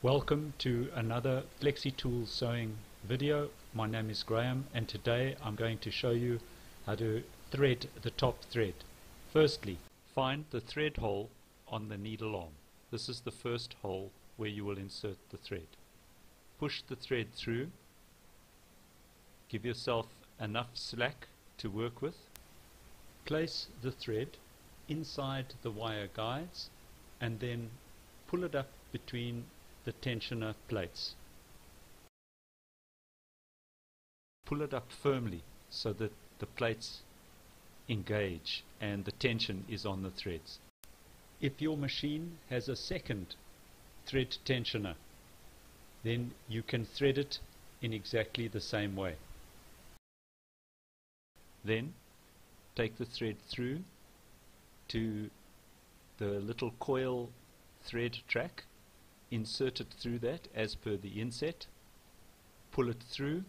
Welcome to another FlexiTool sewing video. My name is Graham and today I'm going to show you how to thread the top thread. Firstly, find the thread hole on the needle arm. This is the first hole where you will insert the thread. Push the thread through. Give yourself enough slack to work with. Place the thread inside the wire guides and then pull it up between the tensioner plates. Pull it up firmly so that the plates engage and the tension is on the threads. If your machine has a second thread tensioner then you can thread it in exactly the same way. Then take the thread through to the little coil thread track, insert it through that as per the inset, pull it through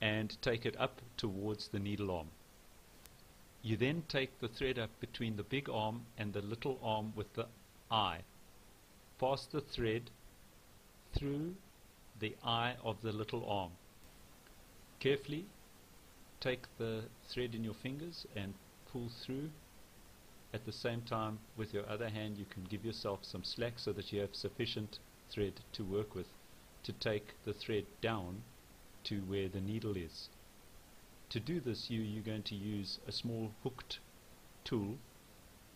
and take it up towards the needle arm. You then take the thread up between the big arm and the little arm with the eye. Pass the thread through the eye of the little arm. Carefully take the thread in your fingers and pull through at the same time with your other hand you can give yourself some slack so that you have sufficient thread to work with to take the thread down to where the needle is. To do this you, you're going to use a small hooked tool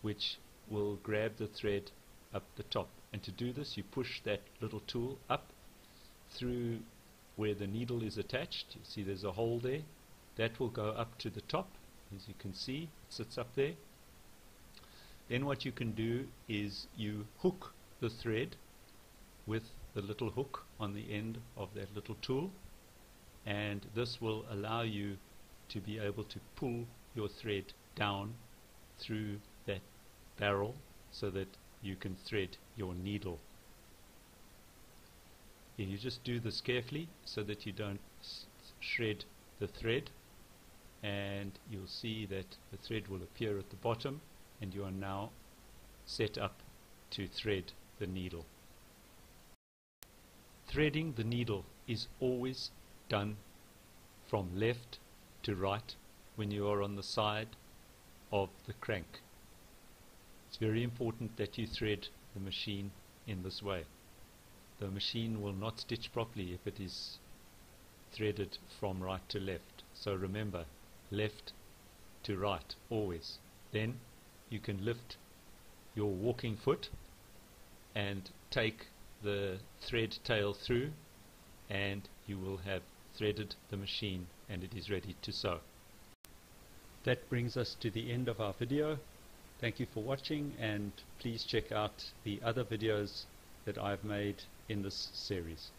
which will grab the thread up the top. And to do this you push that little tool up through where the needle is attached. You see there's a hole there. That will go up to the top. As you can see it sits up there then what you can do is you hook the thread with the little hook on the end of that little tool and this will allow you to be able to pull your thread down through that barrel so that you can thread your needle. And you just do this carefully so that you don't shred the thread and you'll see that the thread will appear at the bottom and you are now set up to thread the needle. Threading the needle is always done from left to right when you are on the side of the crank. It's very important that you thread the machine in this way. The machine will not stitch properly if it is threaded from right to left. So remember, left to right always. Then you can lift your walking foot and take the thread tail through and you will have threaded the machine and it is ready to sew. That brings us to the end of our video. Thank you for watching and please check out the other videos that I've made in this series.